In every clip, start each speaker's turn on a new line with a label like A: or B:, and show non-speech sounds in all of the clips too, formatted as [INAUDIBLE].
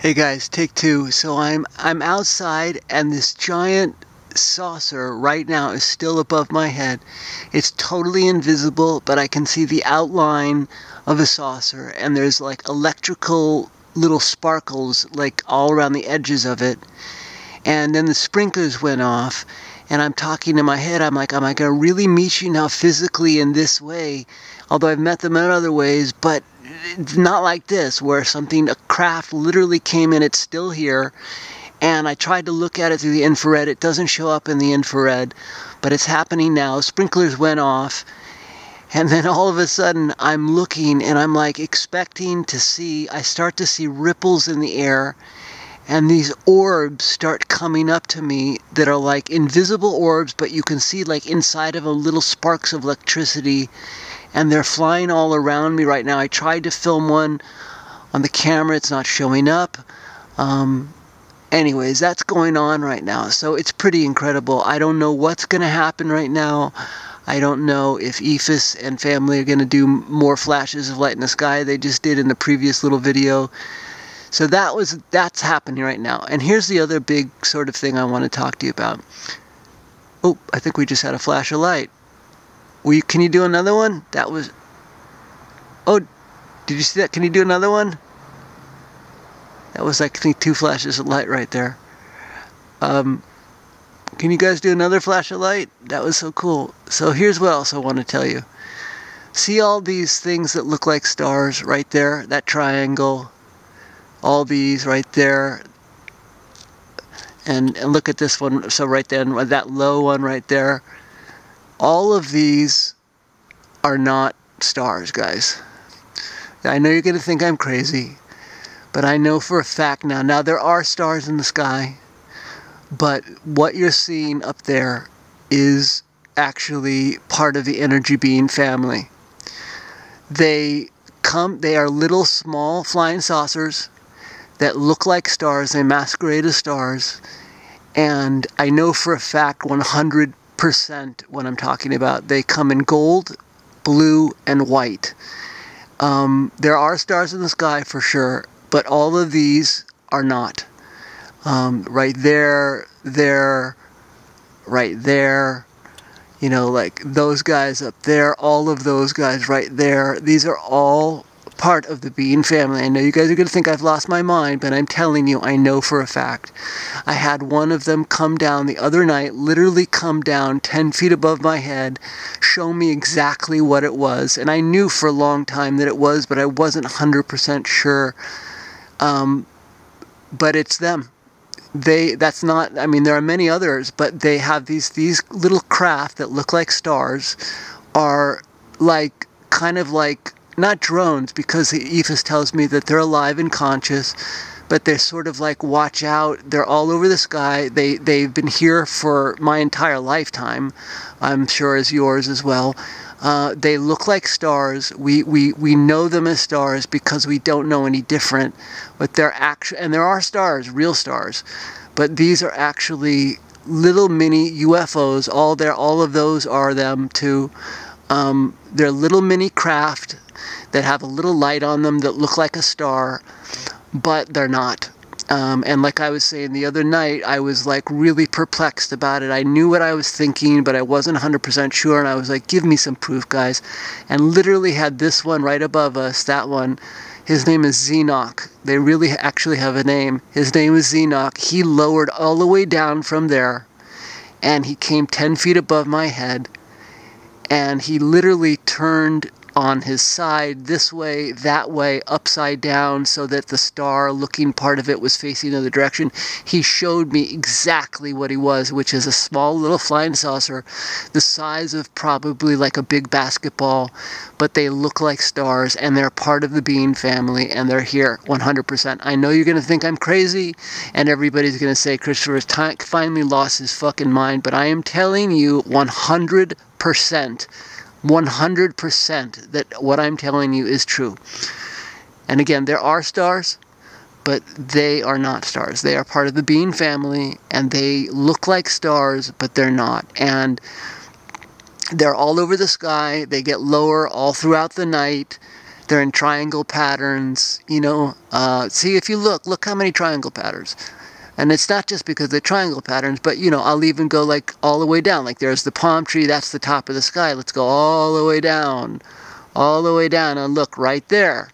A: Hey guys, take two. So I'm I'm outside and this giant saucer right now is still above my head. It's totally invisible, but I can see the outline of a saucer and there's like electrical little sparkles like all around the edges of it. And then the sprinklers went off and I'm talking in my head. I'm like, am I going to really meet you now physically in this way? Although I've met them in other ways, but not like this, where something, a craft literally came in, it's still here. And I tried to look at it through the infrared. It doesn't show up in the infrared, but it's happening now. Sprinklers went off. And then all of a sudden, I'm looking and I'm like expecting to see, I start to see ripples in the air. And these orbs start coming up to me that are like invisible orbs, but you can see like inside of them little sparks of electricity and they're flying all around me right now. I tried to film one on the camera, it's not showing up. Um, anyways, that's going on right now. So it's pretty incredible. I don't know what's going to happen right now. I don't know if Efus and family are going to do more flashes of light in the sky. They just did in the previous little video. So that was that's happening right now. And here's the other big sort of thing I want to talk to you about. Oh, I think we just had a flash of light. You, can you do another one? That was. Oh, did you see that? Can you do another one? That was like I think two flashes of light right there. Um, can you guys do another flash of light? That was so cool. So here's what else I want to tell you. See all these things that look like stars right there? That triangle. All these right there. And, and look at this one. So right there, that low one right there all of these are not stars, guys. I know you're going to think I'm crazy, but I know for a fact now. Now, there are stars in the sky, but what you're seeing up there is actually part of the energy being family. They come, they are little small flying saucers that look like stars, they masquerade as stars, and I know for a fact 100 percent what I'm talking about. They come in gold, blue, and white. Um, there are stars in the sky for sure, but all of these are not. Um, right there, there, right there, you know, like those guys up there, all of those guys right there. These are all part of the Being family. I know you guys are going to think I've lost my mind, but I'm telling you, I know for a fact. I had one of them come down the other night, literally come down 10 feet above my head, show me exactly what it was. And I knew for a long time that it was, but I wasn't 100% sure. Um, but it's them. They that's not I mean there are many others, but they have these these little craft that look like stars are like kind of like not drones because the Efus tells me that they're alive and conscious, but they're sort of like watch out. They're all over the sky. They they've been here for my entire lifetime. I'm sure as yours as well. Uh, they look like stars. We, we we know them as stars because we don't know any different. But they're actual, and there are stars, real stars, but these are actually little mini UFOs. All there, all of those are them too. Um, they're little mini craft that have a little light on them that look like a star, but they're not. Um, and like I was saying the other night, I was like really perplexed about it. I knew what I was thinking, but I wasn't 100% sure. And I was like, give me some proof, guys. And literally had this one right above us, that one. His name is Xenoc. They really actually have a name. His name is Xenoc. He lowered all the way down from there and he came 10 feet above my head and he literally turned on his side this way, that way, upside down, so that the star looking part of it was facing the other direction. He showed me exactly what he was, which is a small little flying saucer, the size of probably like a big basketball, but they look like stars and they're part of the Being family and they're here 100%. I know you're going to think I'm crazy and everybody's going to say Christopher has finally lost his fucking mind, but I am telling you 100%. 100% that what I'm telling you is true. And again, there are stars, but they are not stars. They are part of the Being family, and they look like stars, but they're not. And they're all over the sky. They get lower all throughout the night. They're in triangle patterns, you know. Uh, see, if you look, look how many triangle patterns. And it's not just because they're triangle patterns, but you know, I'll even go like all the way down. Like there's the palm tree, that's the top of the sky. Let's go all the way down, all the way down, and look right there.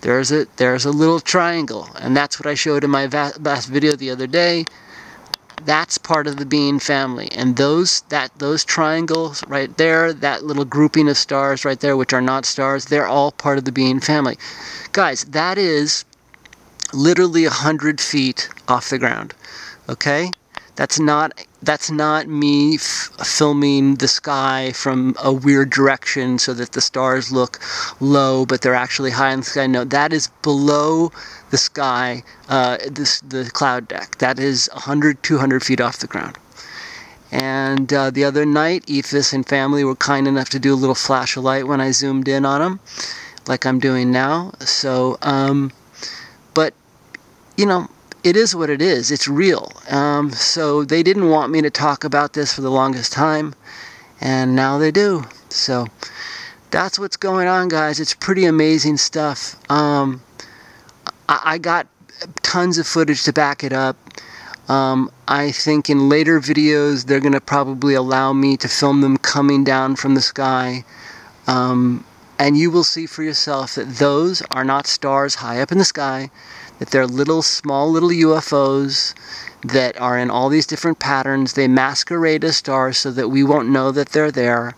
A: There's a there's a little triangle, and that's what I showed in my last video the other day. That's part of the being family, and those that those triangles right there, that little grouping of stars right there, which are not stars, they're all part of the being family. Guys, that is literally a hundred feet off the ground. Okay, that's not that's not me filming the sky from a weird direction so that the stars look low, but they're actually high in the sky. No, that is below the sky, uh, this the cloud deck. That is 100, 200 feet off the ground. And uh, the other night, Efus and family were kind enough to do a little flash of light when I zoomed in on them, like I'm doing now. So, um, but you know, it is what it is. It's real. Um, so they didn't want me to talk about this for the longest time, and now they do. So that's what's going on, guys. It's pretty amazing stuff. Um, I, I, got tons of footage to back it up. Um, I think in later videos they're going to probably allow me to film them coming down from the sky. Um, and you will see for yourself that those are not stars high up in the sky that they're little, small little UFOs that are in all these different patterns. They masquerade as stars so that we won't know that they're there,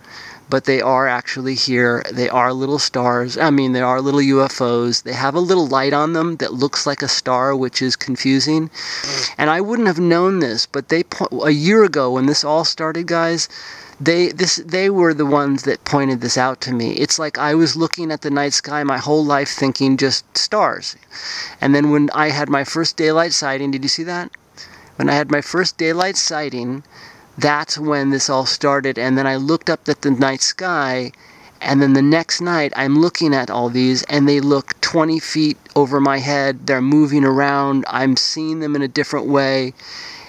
A: but they are actually here. They are little stars. I mean, they are little UFOs. They have a little light on them that looks like a star, which is confusing. And I wouldn't have known this, but they a year ago when this all started, guys they this they were the ones that pointed this out to me. It's like I was looking at the night sky my whole life thinking just stars. And then when I had my first daylight sighting, did you see that? When I had my first daylight sighting, that's when this all started and then I looked up at the night sky and then the next night I'm looking at all these and they look 20 feet over my head. They're moving around. I'm seeing them in a different way.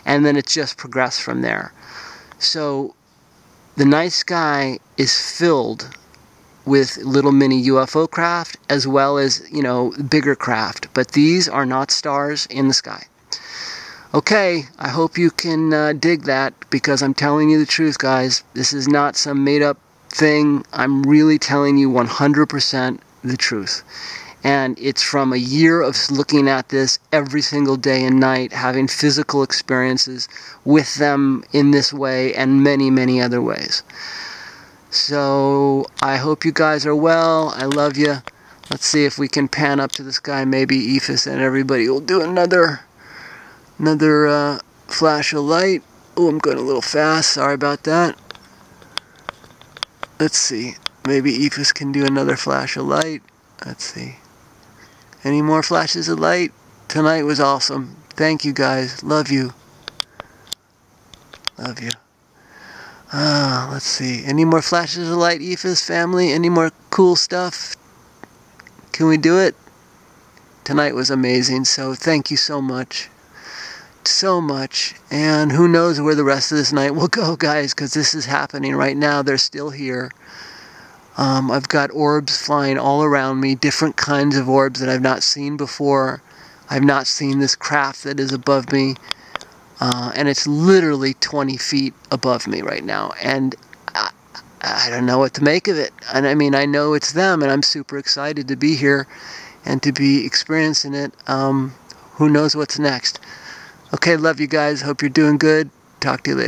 A: And then it just progressed from there. So the night sky is filled with little mini UFO craft as well as, you know, bigger craft. But these are not stars in the sky. Okay, I hope you can uh, dig that because I'm telling you the truth, guys. This is not some made up thing. I'm really telling you 100% the truth. And it's from a year of looking at this every single day and night, having physical experiences with them in this way and many, many other ways. So I hope you guys are well. I love you. Let's see if we can pan up to the sky. Maybe Efus and everybody will do another, another uh, flash of light. Oh, I'm going a little fast. Sorry about that. Let's see. Maybe Efus can do another flash of light. Let's see. Any more flashes of light? Tonight was awesome. Thank you guys. Love you. Love you. Ah, let's see. Any more flashes of light, Efus family? Any more cool stuff? Can we do it? Tonight was amazing, so thank you so much. So much. And who knows where the rest of this night will go, [LAUGHS] guys, because this is happening right now. They're still here. Um, I've got orbs flying all around me, different kinds of orbs that I've not seen before. I've not seen this craft that is above me. Uh, and it's literally 20 feet above me right now. And I, I don't know what to make of it. And I mean, I know it's them, and I'm super excited to be here and to be experiencing it. Um, who knows what's next? Okay, love you guys. Hope you're doing good. Talk to you later.